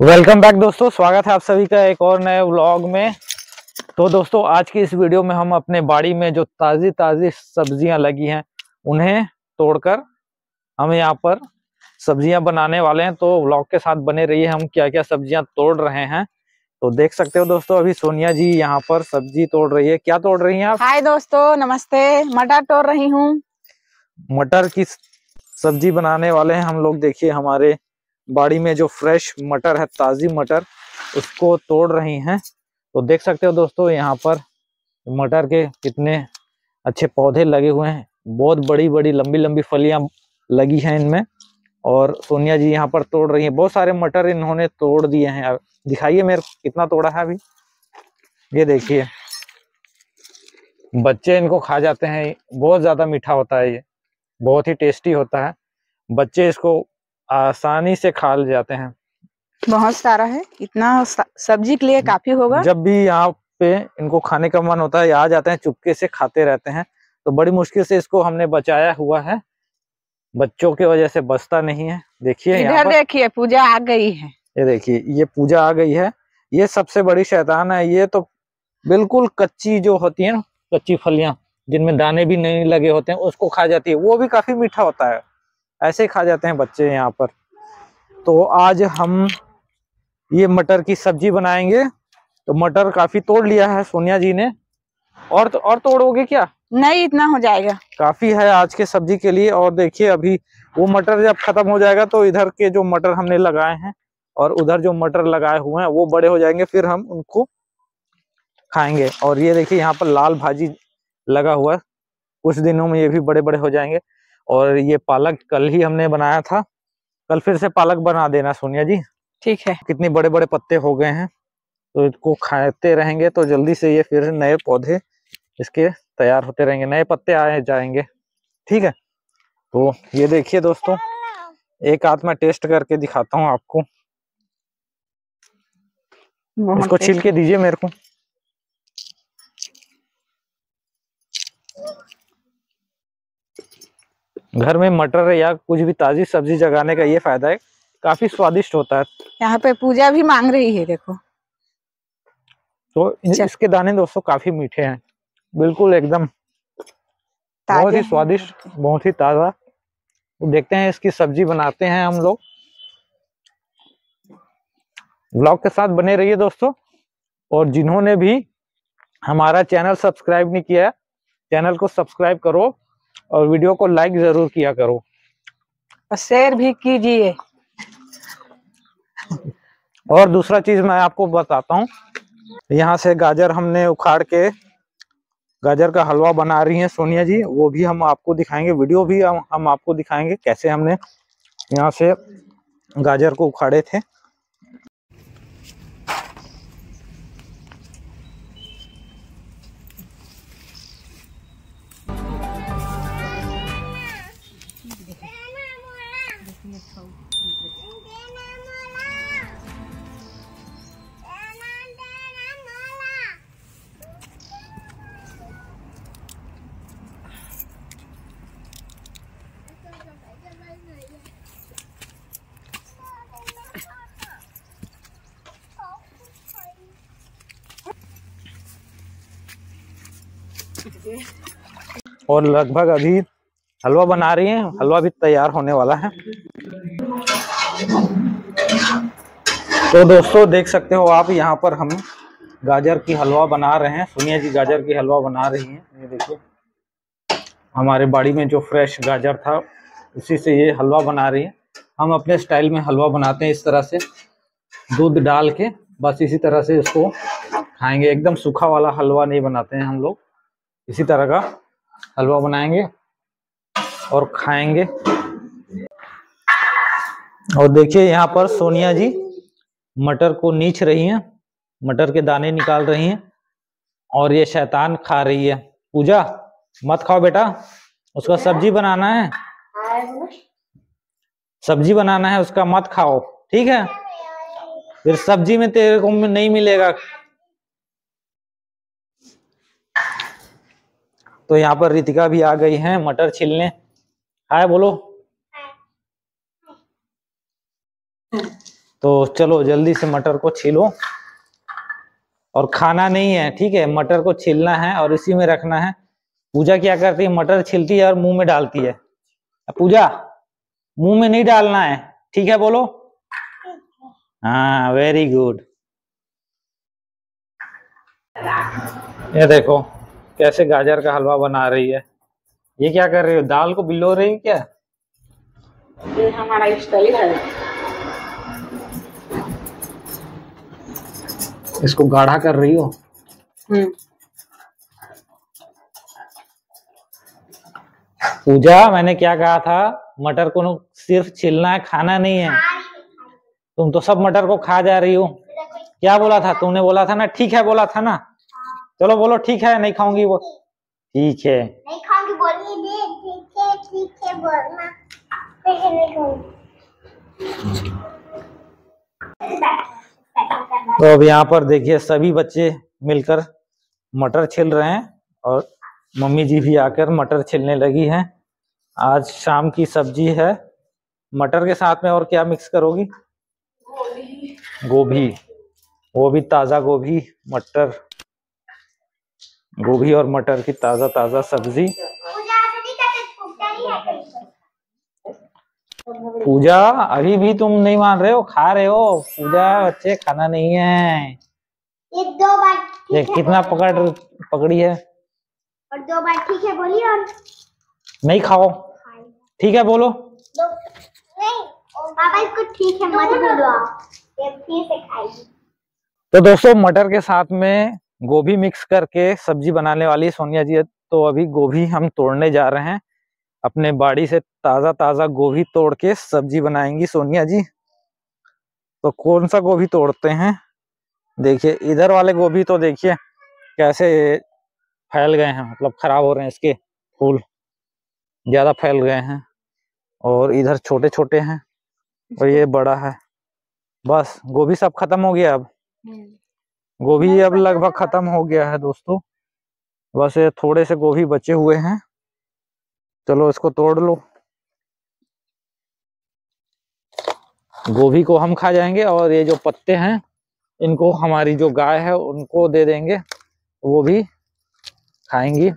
Welcome back दोस्तों स्वागत है आप सभी का एक और नए व्लॉग में। तो दोस्तों आज की इस वीडियो में हम अपने बाड़ी में जो ताज़ी ताज़ी सब्ज़ियाँ लगी हैं उन्हें तोड़कर हम यहाँ पर सब्ज़ियाँ बनाने वाले हैं। तो व्लॉग के साथ बने रहिए हम क्या क्या सब्ज़ियाँ तोड़ रहे हैं। तो देख सकते हो दोस्तों अभी सोनिया जी यहाँ पर सब्ज़ी तोड़ रही है। क्या तोड़ रही है आप? हाय दोस्तों नमस्ते। मटर तोड़ रही हूँ। मटर की सब्ज़ी बनाने वाले हैं। हम लोग देखिए हमारे बाड़ी में जो फ्रेश मटर है, ताजी मटर, उसको तोड़ रही हैं। तो देख सकते हो दोस्तों, यहाँ पर मटर के कितने अच्छे पौधे लगे हुए हैं। बहुत बड़ी बड़ी, लंबी लंबी फलियाँ लगी हैं इनमें। और सोनिया जी यहाँ पर तोड़ रही हैं। बहुत सारे मटर इन्होंने तोड़ दिए हैं। दिखाइए मेरे कितना तोड़ा है अभी। ये देखिए। बच्चे इनको खा जाते हैं। बहुत ज़्यादा मीठा होता है ये। बहुत ही टेस्टी होता है। बच्चे इसको आसानी से खा ले जाते हैं। बहुत सारा है। इतना सब्ज़ी के लिए काफ़ी होगा। जब भी यहाँ पे इनको खाने का मन होता है आ जाते हैं चुपके से खाते रहते हैं। तो बड़ी मुश्किल से इसको हमने बचाया हुआ है। बच्चों की वजह से बचता नहीं है। देखिए इधर देखिए पूजा आ गई है। ये देखिए ये पूजा आ गई है। ये सबसे बड़ी शैतान है। ये तो बिल्कुल कच्ची जो होती है ना कच्ची फलियाँ जिनमें दाने भी नहीं लगे होते हैं उसको खा जाती है। वो भी काफ़ी मीठा होता है। ऐसे ही खा जाते हैं बच्चे यहाँ पर। तो आज हम ये मटर की सब्ज़ी बनाएँगे। तो मटर काफ़ी तोड़ लिया है सोनिया जी ने। और तो, और तोड़ोगे क्या? नहीं इतना हो जाएगा। काफ़ी है आज के सब्ज़ी के लिए। और देखिए अभी वो मटर जब खत्म हो जाएगा तो इधर के जो मटर हमने लगाए हैं और उधर जो मटर लगाए हुए हैं वो बड़े हो जाएँगे। फिर हम उनको खाएँगे। और ये देखिए यहाँ पर लाल भाजी लगा हुआ है। कुछ दिनों में ये भी बड़े बड़े हो जाएँगे। और ये पालक कल ही हमने बनाया था। कल फिर से पालक बना देना सोनिया जी। ठीक है। कितने बड़े बड़े पत्ते हो गए हैं। तो इसको खाते रहेंगे तो जल्दी से ये फिर नए पौधे इसके तैयार होते रहेंगे। नए पत्ते आए जाएँगे। ठीक है। तो ये देखिए दोस्तों एक हाथ में टेस्ट करके दिखाता हूँ आपको। इसको छील के दीजिए मेरे को। घर में मटर या कुछ भी ताजी सब्ज़ी जगाने का ये फ़ायदा है काफ़ी स्वादिष्ट होता है। यहाँ पे पूजा भी मांग रही है देखो। तो इसके दाने दोस्तों काफ़ी मीठे हैं बिल्कुल एकदम बहुत ही स्वादिष्ट बहुत ही ताज़ा। तो देखते हैं इसकी सब्ज़ी बनाते हैं हम लोग। ब्लॉग के साथ बने रहिए दोस्तों और जिन्होंने भी हमारा चैनल सब्सक्राइब नहीं किया चैनल को सब्सक्राइब करो और वीडियो को लाइक ज़रूर किया करो। और शेयर भी कीजिए। और दूसरा चीज़ मैं आपको बताता हूँ। यहाँ से गाजर हमने उखाड़ के गाजर का हलवा बना रही हैं सोनिया जी। वो भी हम आपको दिखाएँगे वीडियो भी हम, हम आपको दिखाएँगे कैसे हमने यहाँ से गाजर को उखाड़े थे। और लगभग अभी हलवा बना रही हैं। हलवा भी तैयार होने वाला है। तो दोस्तों, देख सकते हो आप, यहाँ पर हम गाजर की हलवा बना रहे हैं। सोनिया जी, गाजर की हलवा बना रही हैं। ये देखिए, हमारे बाड़ी में जो फ्रेश गाजर था, उसी से ये हलवा बना रही है। हम अपने स्टाइल में हलवा बनाते हैं इस तरह से। दूध डाल के बस इसी तरह से इसको खाएँगे। एकदम सूखा वाला हलवा नहीं बनाते हैं हम लोग। इसी तरह का हलवा बनाएँगे और खाएँगे। और देखिए यहाँ पर सोनिया जी मटर को नीच रही हैं, मटर के दाने निकाल रही हैं और ये शैतान खा रही है। पूजा, मत खाओ बेटा, उसका सब्ज़ी बनाना है। सब्ज़ी बनाना है, उसका मत खाओ, ठीक है? फिर सब्ज़ी में तेरे को नहीं मिलेगा। तो यहाँ पर रितिका भी आ गई है मटर छिलने। हाय, बोलो। तो चलो, जल्दी से मटर को छीलो। और खाना नहीं है, ठीक है, मटर को छीलना है और इसी में रखना है। पूजा क्या करती है? मटर छीलती है और मुँह में डालती है। पूजा, मुँह में नहीं डालना है, ठीक है, बोलो। हाँ वेरी गुड ये देखो कैसे गाजर का हलवा बना रही है? ये क्या कर रही हो? दाल को बिलो रही है क्या? ये हमारा स्टाइल है। इसको गाढ़ा कर रही हो? हम्म। पूजा मैंने क्या कहा था? मटर को नु- सिर्फ़ छिलना है खाना नहीं है। तुम तो सब मटर को खा जा रही हो। क्या बोला था? तुमने बोला था ना ठीक है बोला था ना? चलो बोलो ठीक है नहीं खाऊँगी वो। ठीक है। नहीं खाऊँगी बोलिए ठीक है ठीक है बोलना। ठीक है नहीं खाऊँगी। तो अब यहाँ पर देखिए सभी बच्चे मिलकर मटर छिल रहे हैं और मम्मी जी भी आकर मटर छिलने लगी हैं। आज शाम की सब्ज़ी है। मटर के साथ में और क्या मिक्स करोगी? गोभी। वो भी ताज़ा गोभी मटर। गोभी और मटर की ताज़ा ताज़ा सब्ज़ी। पूजा अभी भी तुम नहीं मान रहे हो खा रहे हो। पूजा बच्चे खाना नहीं है। ये दो बार है कितना पकड़ पकड़ी है। और दो बार ठीक है बोलिए और। नहीं खाओ। ठीक है बोलो। दो नहीं पापा इसको ठीक है मत बोलो आप। ये से खाएगी। तो दोस्तों मटर के साथ में गोभी मिक्स करके सब्ज़ी बनाने वाली सोनिया जी। तो अभी गोभी हम तोड़ने जा रहे हैं। अपने बाड़ी से ताज़ा ताज़ा गोभी तोड़ के सब्ज़ी बनाएँगी सोनिया जी। तो कौन सा गोभी तोड़ते हैं? देखिए, इधर वाले गोभी तो देखिए कैसे फैल गए हैं मतलब खराब हो रहे हैं इसके फूल। ज़्यादा फैल गए हैं और इधर छोटे छोटे हैं और ये बड़ा है। बस, गोभी सब खत्म हो गया अब। हम्म। गोभी अब लगभग खत्म हो गया है दोस्तों। बस ये थोड़े से गोभी बचे हुए हैं। चलो इसको तोड़ लो। गोभी को हम खा जाएँगे और ये जो पत्ते हैं इनको हमारी जो गाय है उनको दे देंगे। वो भी खाएँगी।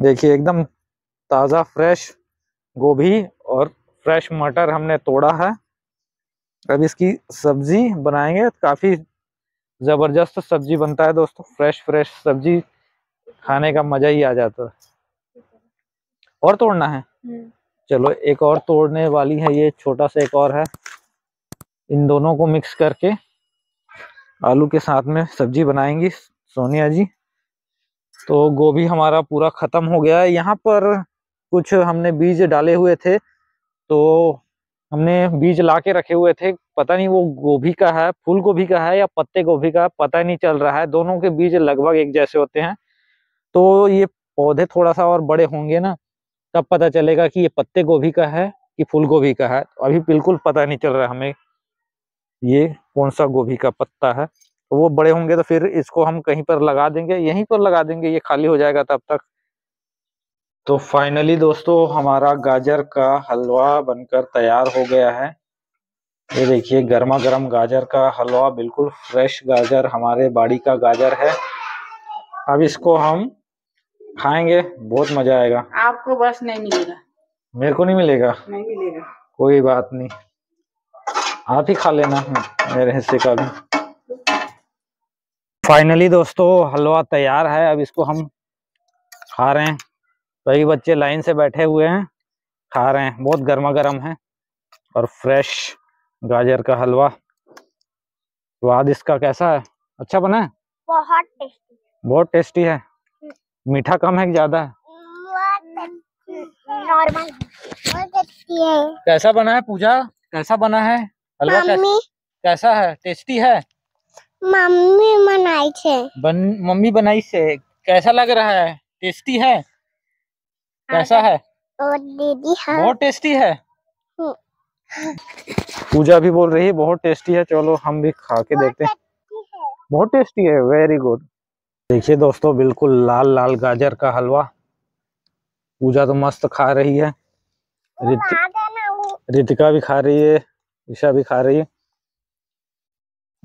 देखिए एकदम ताज़ा फ्रेश गोभी और फ्रेश मटर हमने तोड़ा है। अब इसकी सब्ज़ी बनाएँगे काफ़ी ज़बरदस्त सब्ज़ी बनता है दोस्तों फ्रेश फ्रेश सब्ज़ी खाने का मज़ा ही आ जाता है। और तोड़ना है? हम्म। चलो एक और तोड़ने वाली है ये छोटा सा एक और है। इन दोनों को मिक्स करके आलू के साथ में सब्ज़ी बनाएँगी सोनिया जी। तो गोभी हमारा पूरा खत्म हो गया है। यहाँ पर कुछ हमने बीज डाले हुए थे तो हमने बीज ला के रखे हुए थे पता नहीं वो गोभी का है फूल गोभी का है या पत्ते गोभी का है, पता नहीं चल रहा है। दोनों के बीज लगभग एक जैसे होते हैं। तो ये पौधे थोड़ा सा और बड़े होंगे ना तब पता चलेगा कि ये पत्ते गोभी का है कि फूल गोभी का है। तो अभी बिल्कुल पता नहीं चल रहा हमें ये कौन सा गोभी का पत्ता है। तो वो बड़े होंगे तो फिर इसको हम कहीं पर लगा देंगे यहीं पर लगा देंगे ये खाली हो जाएगा तब तक। तो फाइनली दोस्तों हमारा गाजर का हलवा बनकर तैयार हो गया है। ये देखिए गर्मा गर्म गाजर का हलवा बिल्कुल फ्रेश गाजर हमारे बाड़ी का गाजर है। अब इसको हम खाएँगे बहुत मज़ा आएगा। आपको बस नहीं मिलेगा। मेरे को नहीं मिलेगा? नहीं मिलेगा। कोई बात नहीं। आप ही खा लेना मेरे हिस्से का भी। फाइनली दोस्तों हलवा तैयार है। अब इसको हम खा रहे हैं। सभी बच्चे लाइन से बैठे हुए हैं खा रहे हैं बहुत गर्मा गर्म है और फ्रेश गाजर का हलवा। स्वाद इसका कैसा है? अच्छा बना है? बहुत टेस्टी। बहुत टेस्टी है। मीठा कम है कि ज़्यादा? है नॉर्मल है। कैसा बना है पूजा? कैसा बना है? हलवा कैसा मम्मी। कैसा है? टेस्टी है? मम्मी बनाई छे बन मम्मी बनाई से कैसा लग रहा है? टेस्टी है? कैसा है। दीदी हाँ। बहुत टेस्टी है। हम्म। पूजा भी बोल रही है बहुत टेस्टी है चलो हम भी खा के देखते हैं। बहुत टेस्टी है वेरी गुड देखिए दोस्तों बिल्कुल लाल लाल गाजर का हलवा। पूजा तो मस्त खा रही है। रितिका भी खा रही है ईशा भी खा रही है।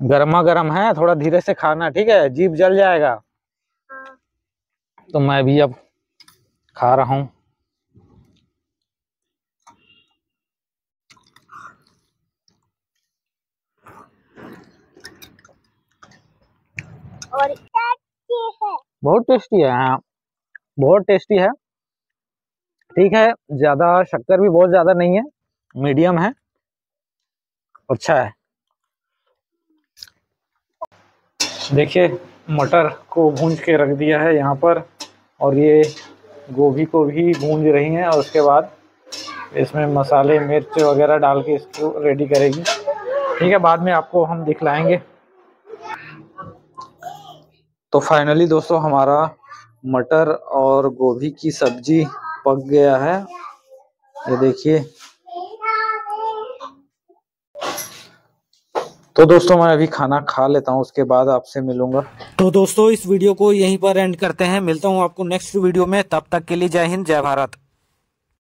गर्मा गर्म है थोड़ा धीरे से खाना ठीक है? जीप जल जाएगा। हाँ। तो मैं भी अब खा रहा हूँ। और है। बहुत टेस्टी है हाँ। बहुत टेस्टी है। ठीक है ज़्यादा शक्कर भी बहुत ज़्यादा नहीं है मीडियम है अच्छा है। देखिए मटर को भूंज के रख दिया है यहाँ पर और ये गोभी को भी भूंज रही हैं और उसके बाद इसमें मसाले, मिर्च वगैरह डाल के इसको रेडी करेगी। ठीक है, बाद में आपको हम दिखलाएँगे। तो फाइनली दोस्तों, हमारा मटर और गोभी की सब्ज़ी पक गया है। ये देखिए तो दोस्तों मैं अभी खाना खा लेता हूँ, उसके बाद आपसे मिलूँगा। तो दोस्तों, इस वीडियो को यहीं पर एंड करते हैं। मिलता हूँ आपको नेक्स्ट वीडियो में। तब तक के लिए जय हिंद, जय भारत।